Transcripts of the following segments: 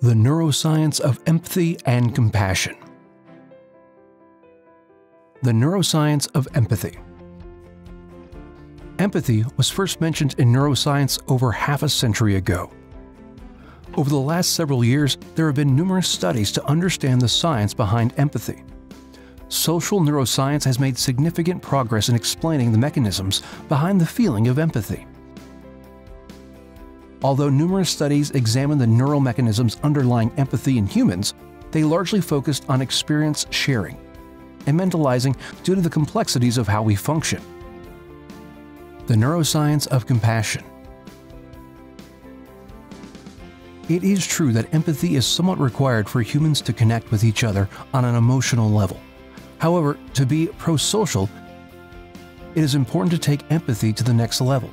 The Neuroscience of Empathy and Compassion. The Neuroscience of Empathy. Empathy was first mentioned in neuroscience over half a century ago. Over the last several years, there have been numerous studies to understand the science behind empathy. Social neuroscience has made significant progress in explaining the mechanisms behind the feeling of empathy. Although numerous studies examine the neural mechanisms underlying empathy in humans, they largely focused on experience sharing and mentalizing due to the complexities of how we function. The neuroscience of compassion. It is true that empathy is somewhat required for humans to connect with each other on an emotional level. However, to be prosocial, it is important to take empathy to the next level.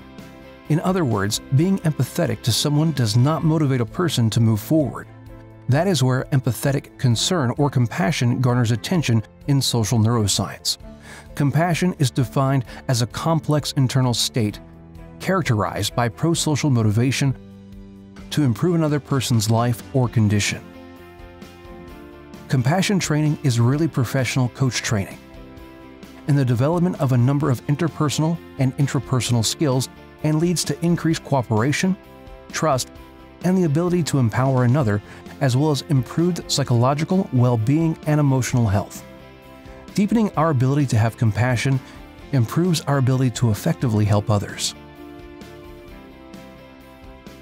In other words, being empathetic to someone does not motivate a person to move forward. That is where empathetic concern or compassion garners attention in social neuroscience. Compassion is defined as a complex internal state characterized by prosocial motivation to improve another person's life or condition. Compassion training is really professional coach training. In the development of a number of interpersonal and intrapersonal skills and leads to increased cooperation, trust, and the ability to empower another, as well as improved psychological well being and emotional health. Deepening our ability to have compassion improves our ability to effectively help others.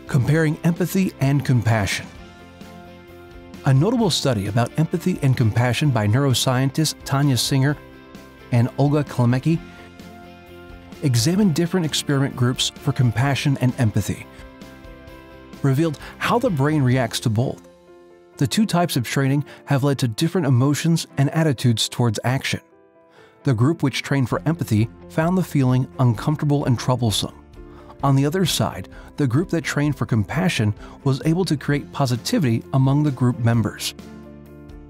Comparing empathy and compassion. A notable study about empathy and compassion by neuroscientists Tania Singer and Olga Klimecki examined different experiment groups for compassion and empathy, revealed how the brain reacts to both. The two types of training have led to different emotions and attitudes towards action. The group which trained for empathy found the feeling uncomfortable and troublesome. On the other side, the group that trained for compassion was able to create positivity among the group members.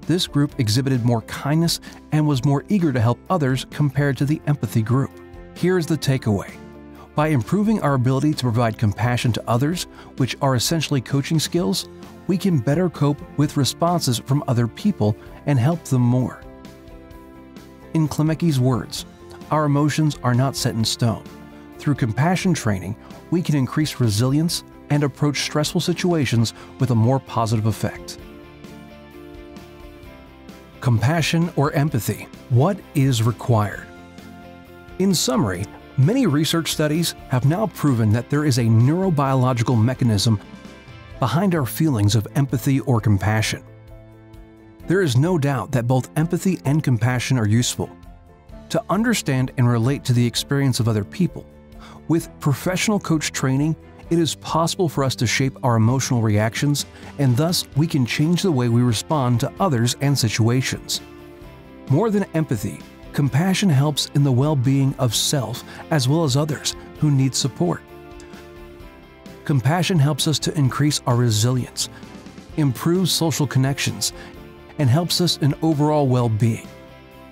This group exhibited more kindness and was more eager to help others compared to the empathy group. Here's the takeaway. By improving our ability to provide compassion to others, which are essentially coaching skills, we can better cope with responses from other people and help them more. In Klimecki's words, our emotions are not set in stone. Through compassion training, we can increase resilience and approach stressful situations with a more positive effect. Compassion or empathy. What is required? In summary, many research studies have now proven that there is a neurobiological mechanism behind our feelings of empathy or compassion. There is no doubt that both empathy and compassion are useful to understand and relate to the experience of other people. With professional coach training, it is possible for us to shape our emotional reactions, and thus we can change the way we respond to others and situations. More than empathy, Compassion helps in the well being of self as well as others who need support. Compassion helps us to increase our resilience, improves social connections, and helps us in overall well being.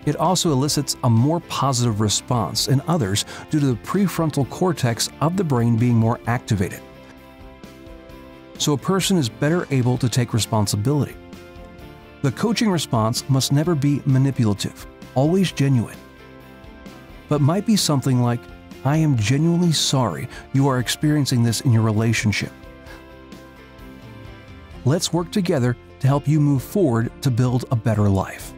It also elicits a more positive response in others due to the prefrontal cortex of the brain being more activated. So a person is better able to take responsibility. The coaching response must never be manipulative always genuine, but might be something like, I am genuinely sorry you are experiencing this in your relationship. Let's work together to help you move forward to build a better life.